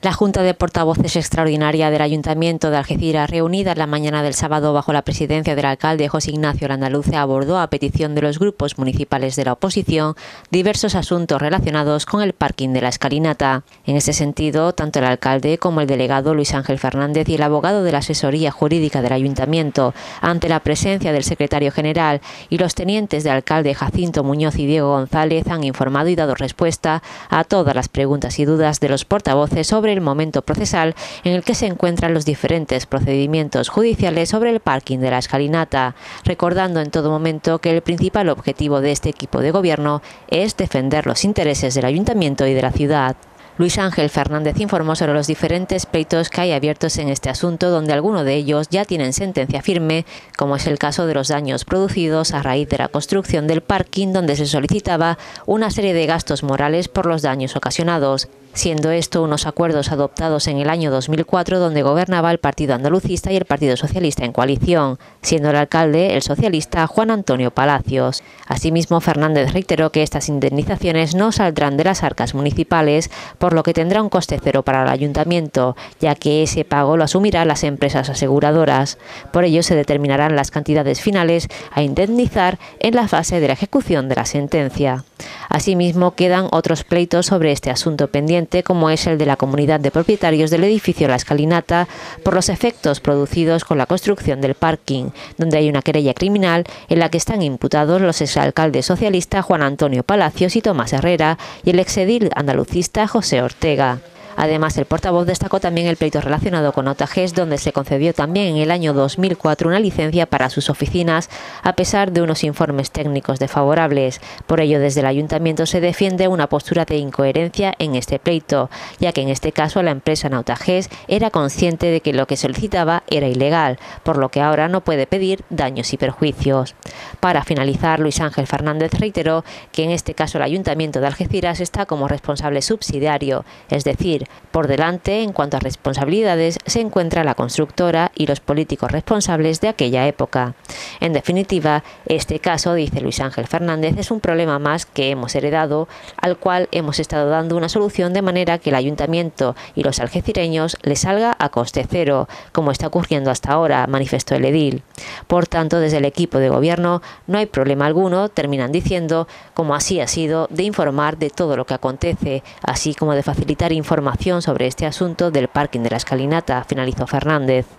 La Junta de Portavoces Extraordinaria del Ayuntamiento de Algeciras, reunida la mañana del sábado bajo la presidencia del alcalde José Ignacio Landaluce, abordó a petición de los grupos municipales de la oposición diversos asuntos relacionados con el parking de la escalinata. En ese sentido, tanto el alcalde como el delegado Luis Ángel Fernández y el abogado de la asesoría jurídica del Ayuntamiento, ante la presencia del secretario general y los tenientes de alcalde Jacinto Muñoz y Diego González, han informado y dado respuesta a todas las preguntas y dudas de los portavoces sobre el momento procesal en el que se encuentran los diferentes procedimientos judiciales sobre el parking de la escalinata, recordando en todo momento que el principal objetivo de este equipo de gobierno es defender los intereses del ayuntamiento y de la ciudad. Luis Ángel Fernández informó sobre los diferentes pleitos que hay abiertos en este asunto, donde algunos de ellos ya tienen sentencia firme, como es el caso de los daños producidos a raíz de la construcción del parking, donde se solicitaba una serie de gastos morales por los daños ocasionados siendo esto unos acuerdos adoptados en el año 2004 donde gobernaba el Partido Andalucista y el Partido Socialista en coalición, siendo el alcalde el socialista Juan Antonio Palacios. Asimismo, Fernández reiteró que estas indemnizaciones no saldrán de las arcas municipales, por lo que tendrá un coste cero para el ayuntamiento, ya que ese pago lo asumirán las empresas aseguradoras. Por ello, se determinarán las cantidades finales a indemnizar en la fase de la ejecución de la sentencia. Asimismo, quedan otros pleitos sobre este asunto pendiente, como es el de la comunidad de propietarios del edificio La Escalinata, por los efectos producidos con la construcción del parking, donde hay una querella criminal en la que están imputados los exalcaldes socialistas Juan Antonio Palacios y Tomás Herrera y el exedil andalucista José Ortega. Además, el portavoz destacó también el pleito relacionado con Otages, donde se concedió también en el año 2004 una licencia para sus oficinas, a pesar de unos informes técnicos desfavorables. Por ello, desde el ayuntamiento se defiende una postura de incoherencia en este pleito, ya que en este caso la empresa Nautages era consciente de que lo que solicitaba era ilegal, por lo que ahora no puede pedir daños y perjuicios. Para finalizar, Luis Ángel Fernández reiteró que en este caso el ayuntamiento de Algeciras está como responsable subsidiario, es decir, por delante, en cuanto a responsabilidades, se encuentra la constructora y los políticos responsables de aquella época. En definitiva, este caso, dice Luis Ángel Fernández, es un problema más que hemos heredado, al cual hemos estado dando una solución de manera que el ayuntamiento y los algecireños le salga a coste cero, como está ocurriendo hasta ahora, manifestó el edil. Por tanto, desde el equipo de gobierno no hay problema alguno, terminan diciendo, como así ha sido, de informar de todo lo que acontece, así como de facilitar sobre este asunto del parking de la escalinata, finalizó Fernández.